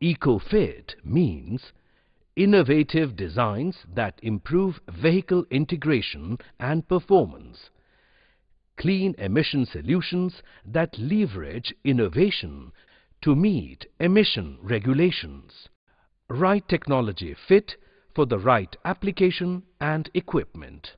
Eco-fit means innovative designs that improve vehicle integration and performance, clean emission solutions that leverage innovation to meet emission regulations, right technology fit for the right application and equipment.